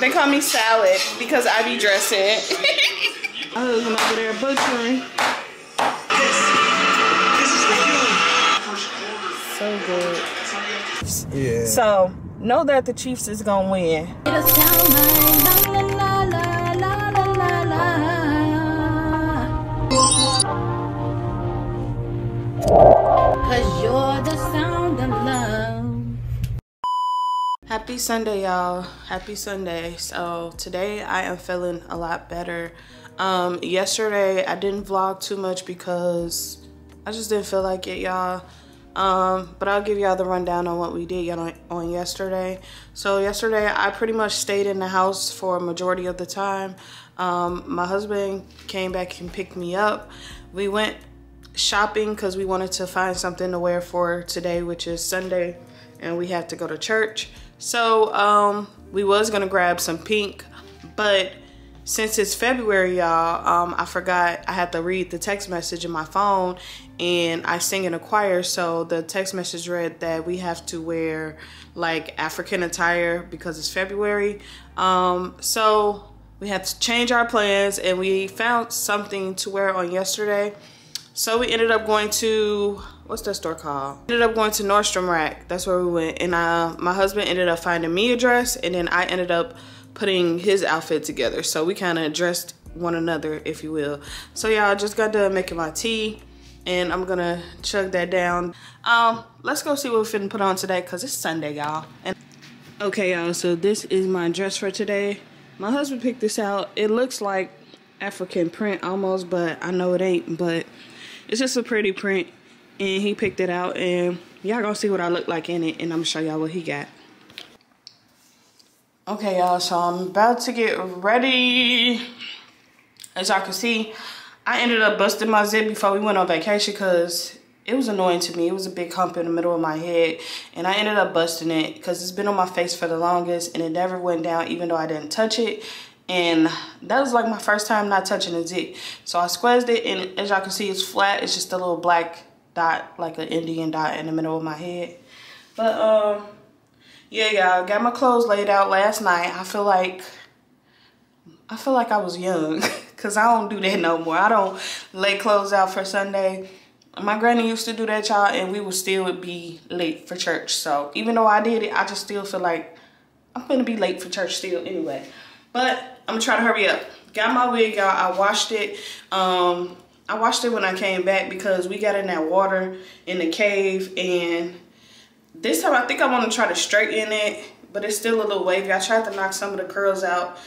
They call me Salad because I be dressing. My husband over there butchering. So good. Yeah. So know that the Chiefs is gonna win. It'll sound like la la la la la la la. Cause you're the sound of love. Happy Sunday, y'all. Happy Sunday. So today I am feeling a lot better. Um, yesterday I didn't vlog too much because I just didn't feel like it, y'all. Um, but I'll give y'all the rundown on what we did on, on yesterday. So yesterday I pretty much stayed in the house for a majority of the time. Um, my husband came back and picked me up. We went shopping because we wanted to find something to wear for today, which is Sunday, and we have to go to church. So um, we was gonna grab some pink, but since it's February, y'all, um, I forgot I had to read the text message in my phone, and I sing in a choir, so the text message read that we have to wear like African attire because it's February. Um, so we had to change our plans, and we found something to wear on yesterday. So we ended up going to what's that store called? Ended up going to Nordstrom Rack. That's where we went. And uh, my husband ended up finding me a dress, and then I ended up putting his outfit together. So we kind of dressed one another, if you will. So y'all just got done making my tea, and I'm gonna chug that down. Um, let's go see what we're finna put on today, cause it's Sunday, y'all. And okay, y'all. So this is my dress for today. My husband picked this out. It looks like African print almost, but I know it ain't. But it's just a pretty print and he picked it out and y'all gonna see what I look like in it and I'm gonna show y'all what he got. Okay y'all, so I'm about to get ready. As y'all can see, I ended up busting my zip before we went on vacation because it was annoying to me. It was a big hump in the middle of my head and I ended up busting it because it's been on my face for the longest and it never went down even though I didn't touch it and that was like my first time not touching a zip. So I squeezed it and as y'all can see it's flat. It's just a little black dot, like an Indian dot in the middle of my head. But um, yeah, y'all, got my clothes laid out last night. I feel like, I feel like I was young because I don't do that no more. I don't lay clothes out for Sunday. My granny used to do that, y'all, and we would still be late for church. So even though I did it, I just still feel like I'm gonna be late for church still anyway. But I'm gonna try to hurry up. Got my wig, y'all. I washed it. Um, I washed it when I came back because we got in that water in the cave and this time I think I want to try to straighten it, but it's still a little wavy. I tried to knock some of the curls out.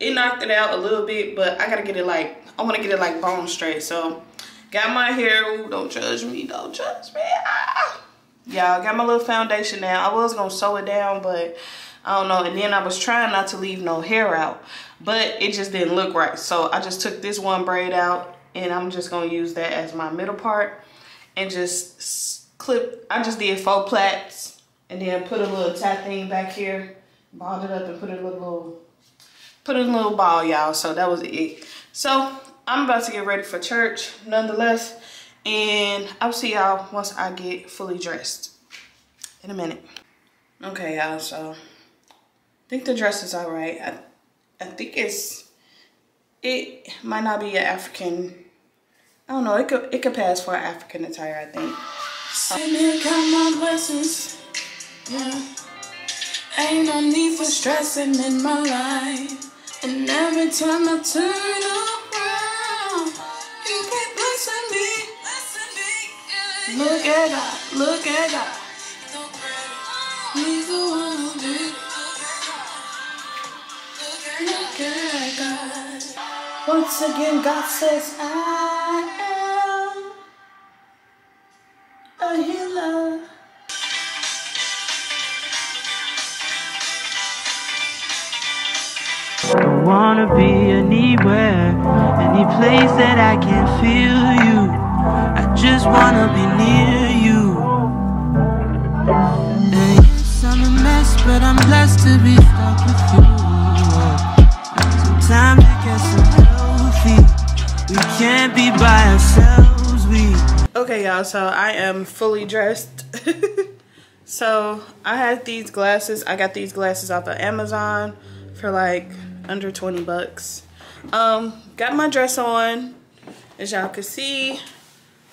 It knocked it out a little bit, but I gotta get it like, I wanna get it like bone straight. So got my hair, Ooh, don't judge me, don't judge me. Ah. Y'all got my little foundation now. I was gonna sew it down, but I don't know. And then I was trying not to leave no hair out, but it just didn't look right. So I just took this one braid out and I'm just gonna use that as my middle part and just clip. I just did faux plaits and then put a little tat thing back here, balled it up and put it a little, put a little ball, y'all. So that was it. So I'm about to get ready for church nonetheless. And I'll see y'all once I get fully dressed in a minute. Okay, y'all, so I think the dress is all right. I, I think it's, it might not be an African, I don't know, it could, it could pass for an African attire, I think. Me count my blessings, yeah. Ain't no need for stressing in my life. And every time I turn around, you keep blessing me. Look at God, look at God. He's the one who did. Look at God. Once again, God says, I a healer. I wanna be anywhere, any place that I can feel you. I just wanna be near you. Hey, I'm a mess, but I'm blessed to be stuck with you. Sometimes it gets unhealthy. We can't be by ourselves. We Okay, y'all, so I am fully dressed. so I had these glasses. I got these glasses off of Amazon for like under 20 bucks. Um, got my dress on. As y'all can see,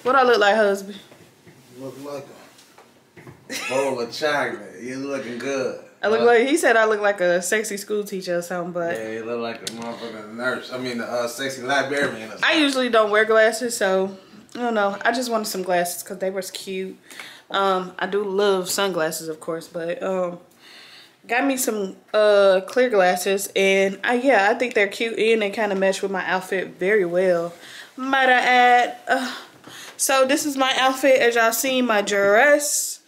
what I look like, husband? Look like a bowl of chocolate. You looking good. I look like he said I look like a sexy school teacher or something, but Yeah, you look like a motherfucking nurse. I mean, a uh, sexy librarian. Or I usually don't wear glasses, so I don't know. I just wanted some glasses because they were cute. Um, I do love sunglasses, of course, but um, got me some uh clear glasses, and I yeah, I think they're cute and they kind of mesh with my outfit very well. Might I add? Uh, so this is my outfit, as y'all seen, my dress.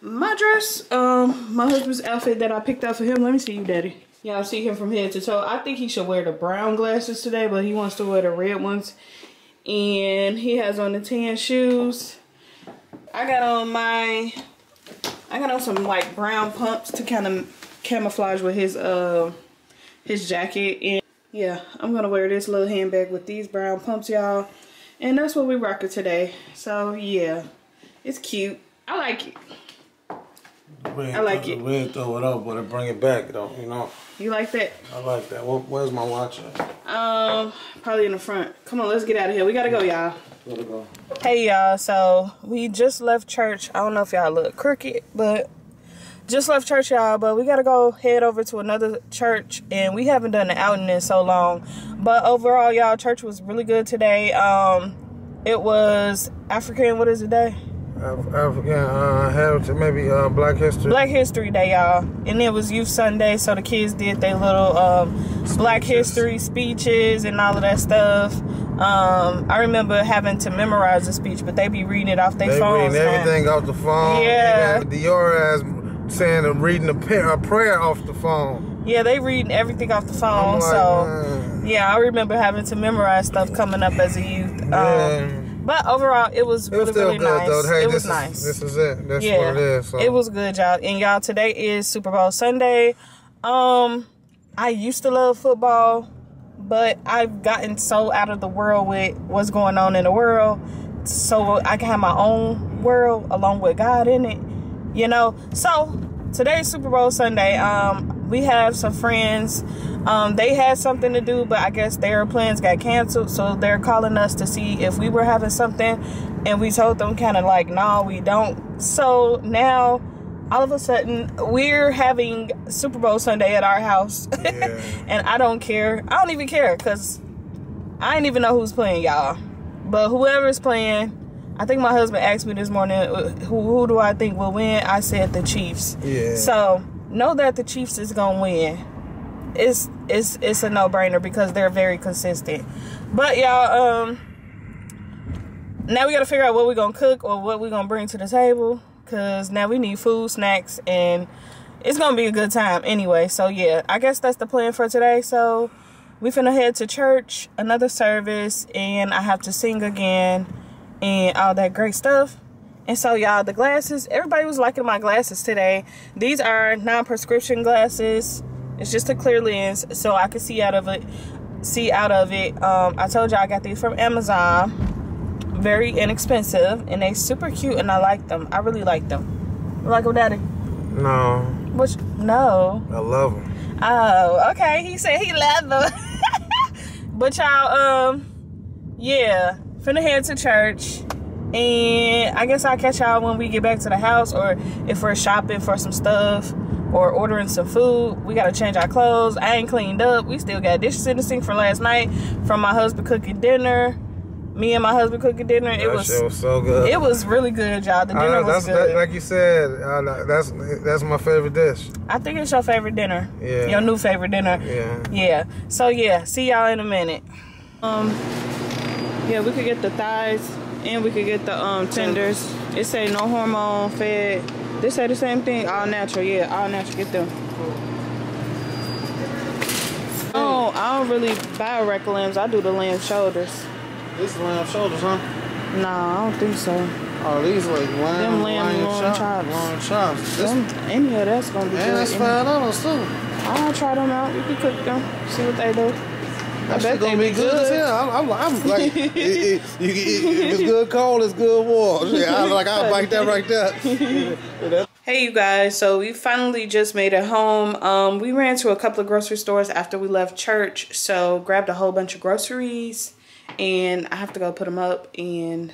My dress, um, my husband's outfit that I picked out for him. Let me see you, daddy. Y'all see him from head to toe. I think he should wear the brown glasses today, but he wants to wear the red ones. And he has on the tan shoes. I got on my, I got on some like brown pumps to kind of camouflage with his, uh, his jacket. And yeah, I'm gonna wear this little handbag with these brown pumps, y'all. And that's what we rocking today. So yeah, it's cute. I like it. I like it. We throw it up, but it bring it back, though. You know, You like that? I like that. Where, where's my watch at? Um, probably in the front. Come on, let's get out of here. We gotta go, y'all. Go? Hey, y'all. So we just left church. I don't know if y'all look crooked, but just left church, y'all. But we gotta go head over to another church, and we haven't done an outing in so long. But overall, y'all, church was really good today. Um, it was African. What is it day? Af- African uh, heritage, maybe uh, Black History. Black History Day, y'all. And it was Youth Sunday, so the kids did their little um, Black History speeches and all of that stuff. Um, I remember having to memorize the speech, but they be reading it off their They phones. reading now. everything off the phone. Yeah. And Dior saying and reading a, a prayer off the phone. Yeah, they reading everything off the phone. like, so man. yeah, I remember having to memorize stuff coming up as a youth. Um, Yeah. But overall, it was It really was still really good nice. Hey, it this was is, nice. This is it. That's yeah, what it is. So. it was good, y'all. And y'all, today is Super Bowl Sunday. Um, I used to love football, but I've gotten so out of the world with what's going on in the world, so I can have my own world along with God in it. You know. So today's Super Bowl Sunday. Um, we have some friends. Um, they had something to do, but I guess their plans got canceled. So they're calling us to see if we were having something, and we told them kind of like, no, we don't. So now, all of a sudden, we're having Super Bowl Sunday at our house, Yeah. and I don't care. I don't even care because I didn't even know who's playing, y'all. But whoever's playing, I think my husband asked me this morning, uh, who, who do I think will win? I said the Chiefs. Yeah. So know that the Chiefs is gonna win. It's it's it's a no brainer because they're very consistent. But y'all, um, now we gotta figure out what we're gonna cook or what we're gonna bring to the table. Cause now we need food, snacks, and it's gonna be a good time anyway. So yeah, I guess that's the plan for today. So we finna head to church, another service, and I have to sing again and all that great stuff. And so y'all, the glasses, everybody was liking my glasses today. These are non-prescription glasses. It's just a clear lens, so I can see out of it. See out of it. Um, I told y'all I got these from Amazon. Very inexpensive, and they super cute, and I like them. I really like them. You like them, Daddy? No, Which no. I love them. Oh, okay. He said he loved them. but y'all, um, yeah, finna head to church. And I guess I'll catch y'all when we get back to the house or if we're shopping for some stuff or ordering some food. We gotta change our clothes. I ain't cleaned up. We still got dishes in the sink from last night from my husband cooking dinner. Me and my husband cooking dinner. It was was so good. it was really good, y'all. The dinner was that's that, good. like you said. Uh, that's that's my favorite dish. I think it's your favorite dinner. Yeah. Your new favorite dinner. Yeah. Yeah. So yeah, see y'all in a minute. Um yeah, we could get the thighs and we could get the um tenders. It say no hormone fed. This say the same thing, all natural, yeah, all natural. Get them. Oh, I don't really buy wreck limbs. I do the lamb shoulders. This is lamb shoulders, huh? Nah, I don't think so. Oh, these like lamb, Them lamb loin chop- chops. loin chops. This, Them, any of that's gonna be and good. that's five dollars too. I'll try them out. You can cook them. See what they do. I That bet shit gonna be good as hell. I'm, I'm, I'm like, it, it, you, it, it's good cold, it's good warm. Shit, I, like I'll bite that right there. Hey you guys, so we finally just made it home. Um, we ran to a couple of grocery stores after we left church, so grabbed a whole bunch of groceries, and I have to go put them up. And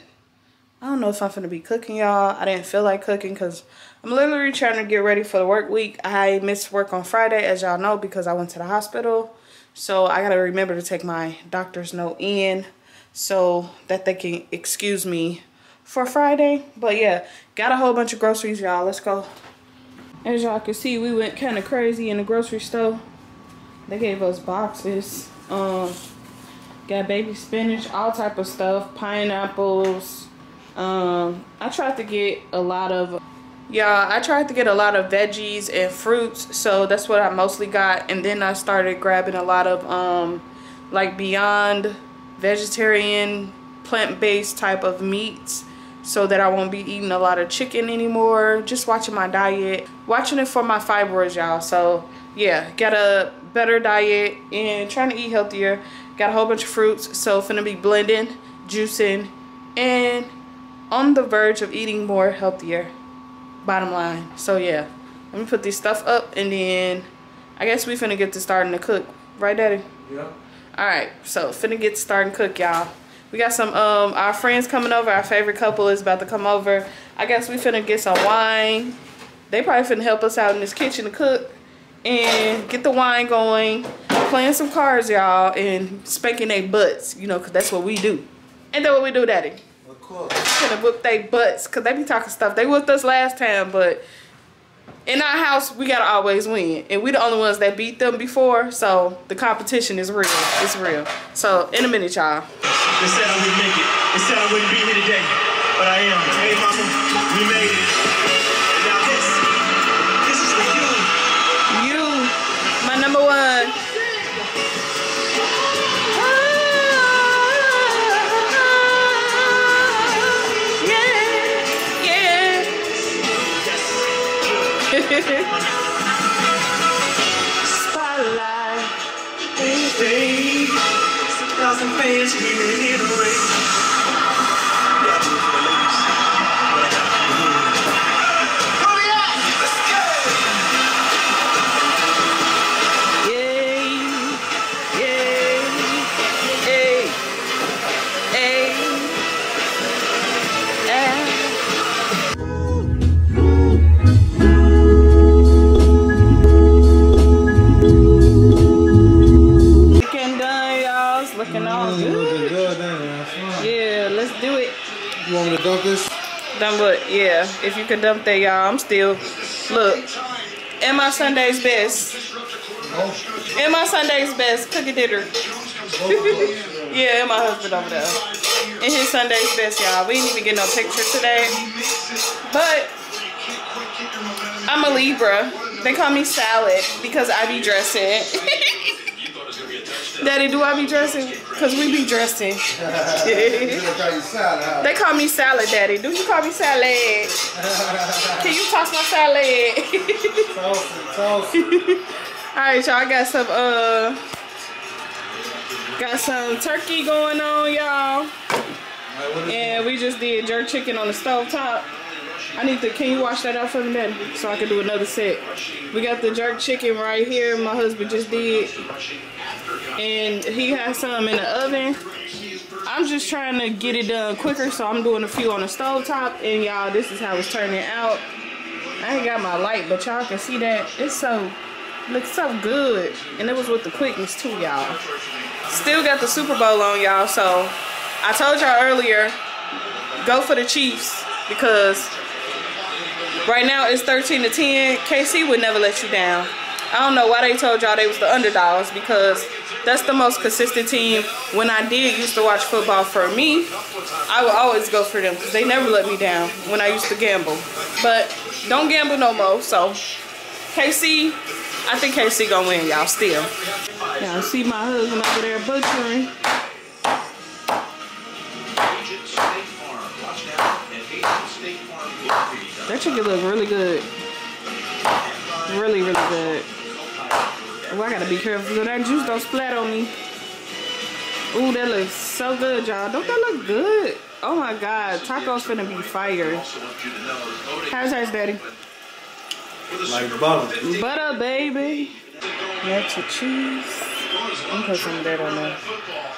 I don't know if I'm gonna be cooking, y'all. I didn't feel like cooking because I'm literally trying to get ready for the work week. I missed work on Friday, as y'all know, because I went to the hospital. So I gotta remember to take my doctor's note in so that they can excuse me for Friday. But yeah, got a whole bunch of groceries, y'all. Let's go. As y'all can see, we went kind of crazy in the grocery store. They gave us boxes. Um, got baby spinach, all type of stuff, pineapples. Um, I tried to get a lot of, y'all. I tried to get a lot of veggies and fruits, so that's what I mostly got. And then I started grabbing a lot of um, like Beyond vegetarian, plant-based type of meats so that I won't be eating a lot of chicken anymore. Just watching my diet, watching it for my fibroids, y'all. So yeah, got a better diet and trying to eat healthier. Got a whole bunch of fruits, so finna be blending, juicing, and on the verge of eating more healthier. Bottom line. So yeah, let me put this stuff up and then I guess we finna get to starting to cook. Right, Daddy? Yeah. All right, so finna get started cook, y'all. We got some um our friends coming over. Our favorite couple is about to come over. I guess we finna get some wine. They probably finna help us out in this kitchen to cook and get the wine going. Playing some cards, y'all, and spanking their butts. You know, cause that's what we do. Ain't that what we do, Daddy? Of course. Finna whoop their butts, cause they be talking stuff. They whooped us last time, but in our house, we gotta always win. And we the only ones that beat them before, so the competition is real. It's real. So, in a minute, y'all. They said I wouldn't make it. They said I wouldn't be here today. But I am. Hey, mama, we made it. Spotlight. Hey, six thousand fans If you could dump that, y'all, I'm still. Look. In my Sunday's best. In my Sunday's best. Cookie dinner. yeah, and my husband over there. In his Sunday's best, y'all. We didn't even get no picture today. But I'm a Libra. They call me salad because I be dressing. Daddy, do I be dressing? Because we be dressing. you gonna call you salad, huh? They call me salad, Daddy. Do you call me salad? Can you toss my salad? Toss it, toss it. All right, y'all. I got some uh, got some turkey going on, y'all. Alright, And we just did jerk chicken on the stove top. I need to. Can you wash that out for me, Daddy, so I can do another set? We got the jerk chicken right here. My husband just did, and he has some in the oven. I'm just trying to get it done quicker, so I'm doing a few on the stove top. And y'all, this is how it's turning out. I ain't got my light, but y'all can see that it's so looks so good, and it was with the quickness too, y'all. Still got the Super Bowl on, y'all. So I told y'all earlier, go for the Chiefs because right now it's 13 to 10. KC would never let you down. I don't know why they told y'all they was the underdogs because that's the most consistent team. When I did used to watch football for me, I would always go for them because they never let me down when I used to gamble. But don't gamble no more. So KC, I think KC gonna win, y'all. Still. Y'all see my husband over there butchering. That chicken look really good. Really, really good. Oh, I gotta be careful so that juice don't splat on me. Ooh, that looks so good, y'all. Don't that look good? Oh my god, tacos finna be fire. How's that, daddy? Like butter. Butter, baby. That's a cheese. I'm put some of that on there. football.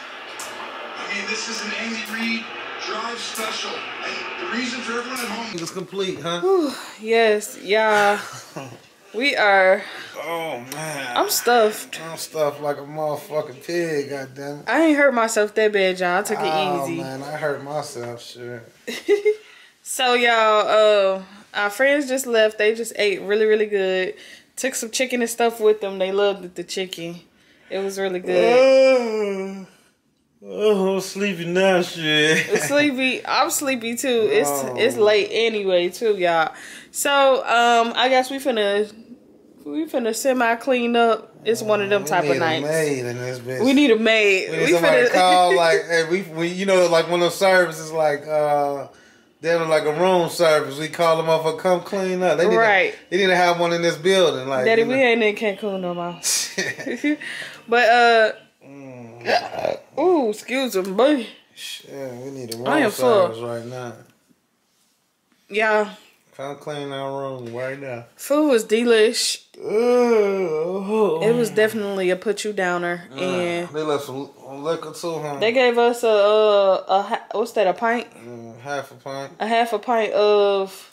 I mean, this is an Andy Reid drive special. And the reason for everyone at home It's complete, huh? Yes, yeah. We are. Oh man. I'm stuffed. I'm stuffed like a motherfucking pig, goddamn. I ain't hurt myself that bad, y'all. I took it Oh easy. Oh man, I hurt myself, sure. So y'all, uh, our friends just left. They just ate really, really good. Took some chicken and stuff with them. They loved the chicken. It was really good. Oh, I'm sleepy now, shit. sleepy. I'm sleepy too. It's Oh. it's late anyway too, y'all. So um, I guess we finna we finna semi clean up. It's one of them We type need of a nights. maid in this bitch. We need a maid. We need somebody to call like, hey, we, we, you know, like one of those services, like, uh, they're like a room service. We call them up for come clean up. They need Right. To, they need to have one in this building, like. Daddy, you we know. ain't in Cancun no more. but uh, Mm. ooh, excuse me, boy. Yeah, we need a room service right now. Yeah, Come clean our room right now. food was delish. Oh, It was definitely a put you downer, and they left some liquor too, huh? they gave us a a, a what's that? A pint, Mm, half a pint a half a pint of.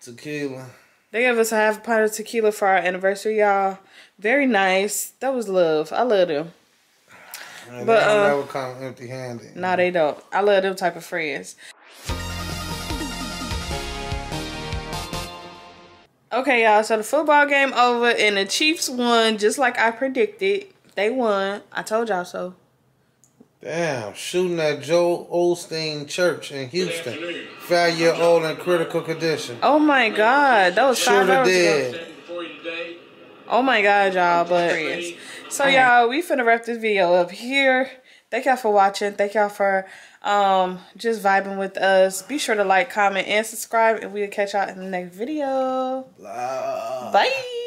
tequila. They gave us a half a pint of tequila for our anniversary, y'all. Very nice. That was love. I love them. And But, they don't uh, never come empty handed. No, they don't. I love them type of friends. Okay, y'all. So the football game over and the Chiefs won just like I predicted. They won. I told y'all so. Damn, shooting at Joel Osteen Church in Houston. Five year old in critical condition. Oh my God, that was five Shoulda hours ago. Oh my God, y'all. But so y'all, we finna wrap this video up here. Thank y'all for watching. Thank y'all for um just vibing with us. Be sure to like, comment, and subscribe, and we'll catch y'all in the next video. Blah. Bye.